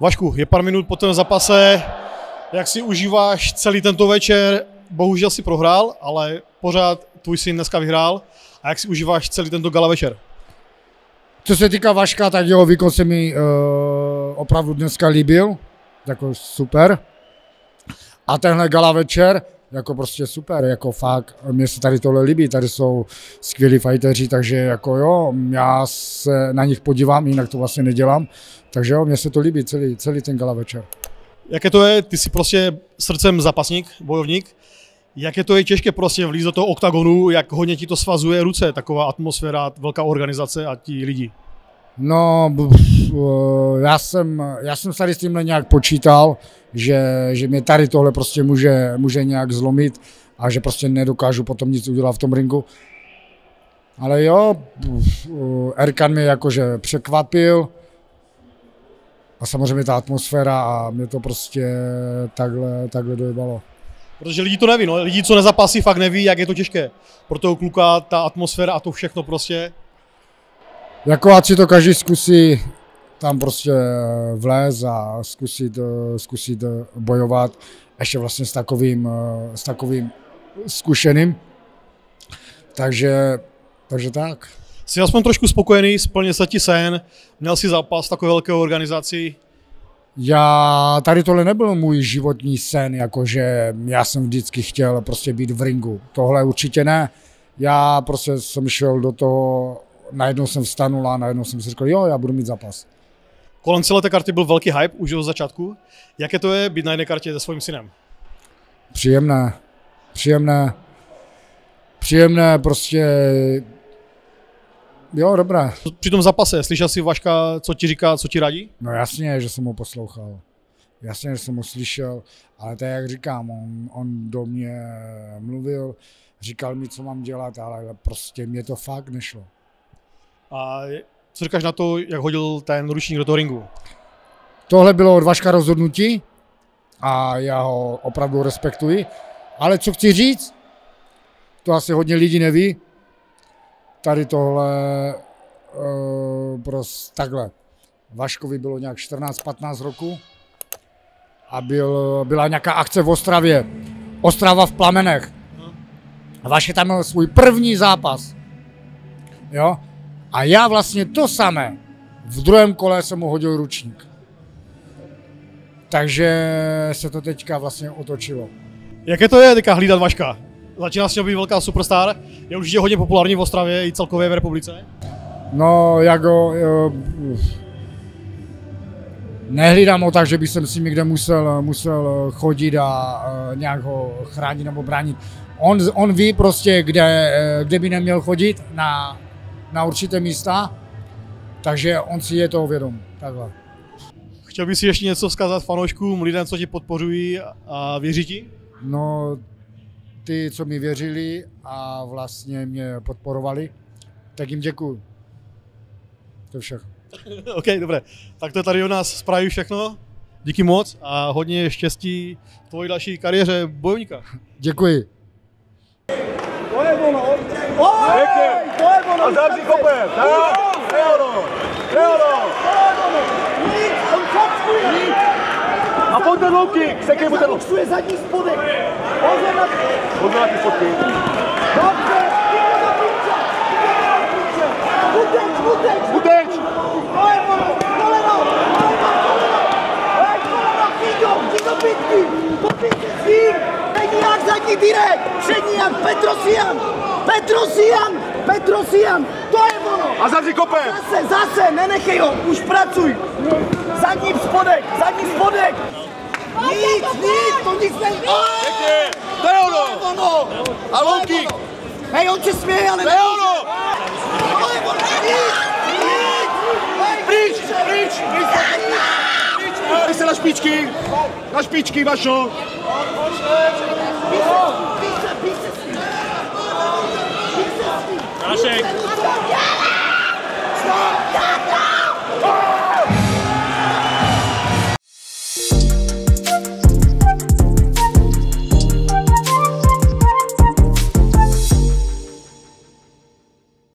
Vašku, je pár minut po tom zápase, jak si užíváš celý tento večer? Bohužel si prohrál, ale pořád tvůj syn dneska vyhrál. A jak si užíváš celý tento gala večer? Co se týká Vaška, tak jeho výkon se mi uh, opravdu dneska líbil, jako super. A tenhle gala večer, jako prostě super, jako fakt, mně se tady tohle líbí, tady jsou skvělí fajteři, takže jako jo, já se na nich podívám, jinak to vlastně nedělám, takže jo, mně se to líbí celý, celý ten gala večer. Jaké to je, ty jsi prostě srdcem zapasník, bojovník, jaké to je těžké prostě vlíz do toho oktagonu, jak hodně ti to svazuje ruce, taková atmosféra, velká organizace a ti lidi. No, já jsem, já jsem tady s tímhle nějak počítal, že, že mě tady tohle prostě může, může nějak zlomit a že prostě nedokážu potom nic udělat v tom ringu. Ale jo, Erkan mě jakože překvapil a samozřejmě ta atmosféra a mě to prostě takhle, takhle dojebalo. Protože lidi to neví, no. lidi, co nezapasí, fakt neví, jak je to těžké. Pro toho kluka ta atmosféra a to všechno prostě. Jako ať si to každý zkusí tam prostě vléz a zkusit, zkusit bojovat ještě vlastně s takovým, s takovým zkušeným. Takže, takže tak. Jsi aspoň trošku spokojený, splnil se ti sen, měl si zápas takové velké organizaci, já, tady tohle nebyl můj životní sen, jakože já jsem vždycky chtěl prostě být v ringu. Tohle určitě ne. Já prostě jsem šel do toho, najednou jsem vstanul a najednou jsem si řekl, jo, já budu mít zápas. Kolem celé té karty byl velký hype už od začátku. Jaké to je být na jedné kartě se svým synem? Příjemné. Příjemné. Příjemné, prostě Jo, dobré. Při tom zápase, slyšel jsi Vaška, co ti říká, co ti radí? No jasně, že jsem ho poslouchal. Jasně, že jsem ho slyšel, ale to je jak říkám, on, on do mě mluvil, říkal mi, co mám dělat, ale prostě mě to fakt nešlo. A co říkáš na to, jak hodil ten ručník do toho ringu? Tohle bylo od Vaška rozhodnutí a já ho opravdu respektuji. Ale co chci říct, to asi hodně lidí neví, tady tohle uh, prostě takhle. Vaškovi bylo nějak 14-15 roku a byl, byla nějaká akce v Ostravě. Ostrava v plamenech. A Vaše tam měl svůj první zápas. Jo? A já vlastně to samé. V druhém kole jsem mu hodil ručník. Takže se to teďka vlastně otočilo. Jaké to je teďka hlídat Vaška? Začíná s být velká superstar. Je určitě hodně populární v Ostravě i celkově v republice. No, jako... Nehlídám ho tak, že bych si někde musel, musel chodit a uh, nějak ho chránit nebo bránit. On, on ví prostě, kde, kde by neměl chodit na, na určité místa, takže on si je toho vědom. Takhle. Chtěl bys si ještě něco vzkazat fanouškům, lidem, co ti podpořují a věří ti? No, ty, co mi věřili a vlastně mě podporovali, tak jim děkuju. To je všechno. OK, dobré. Tak to je tady u nás z Prahy všechno. Díky moc a hodně štěstí v tvojí další kariéře bojovníka. Děkuji. To je ono. Pěkně. To je ono. A zavři kopem. Tak. Je ono. Nic, on Nic. A pojď ten low kick, sekej mu ten low kick. zadní spodek. Pozor na ty. Pozor na ty fotky. Dobře, Uteč, uteč. Uteč. To je ono, koleno, koleno, koleno. Hej, koleno, Fido, Fido bitky. Popít se s ním. Není jak zadní dyrek. Přední jak Petrosian. Petrosian, Petrosian, to je ono. A zavři kopem. Zase, zase, nenechej ho, už pracuj. Zadní spodek, zadní spodek. Nic, nic, to nic není. To je ono. To je ono. A low kick. Hej, on se směje, ale To je ono. To je ono, nic, nic. Pryč, pryč, pryč, pryč. Na špičky, na špičky, Vašo.